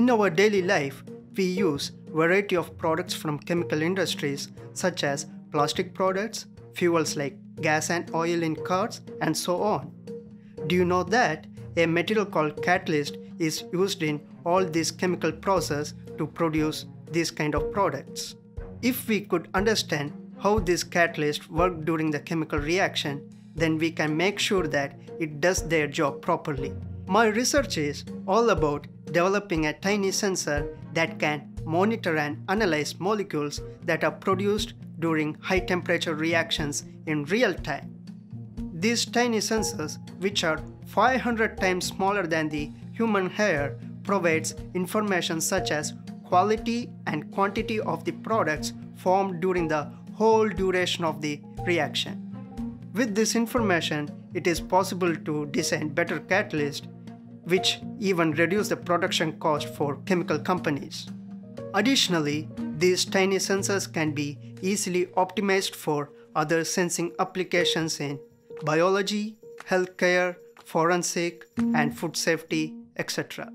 In our daily life, we use variety of products from chemical industries such as plastic products, fuels like gas and oil in cars, and so on. Do you know that a material called catalyst is used in all these chemical process to produce these kind of products? If we could understand how this catalyst work during the chemical reaction, then we can make sure that it does their job properly. My research is all about developing a tiny sensor that can monitor and analyze molecules that are produced during high temperature reactions in real time. These tiny sensors, which are 500 times smaller than the human hair, provides information such as quality and quantity of the products formed during the whole duration of the reaction. With this information, it is possible to design better catalysts which even reduce the production cost for chemical companies. Additionally, these tiny sensors can be easily optimized for other sensing applications in biology, healthcare, forensic, and food safety, etc.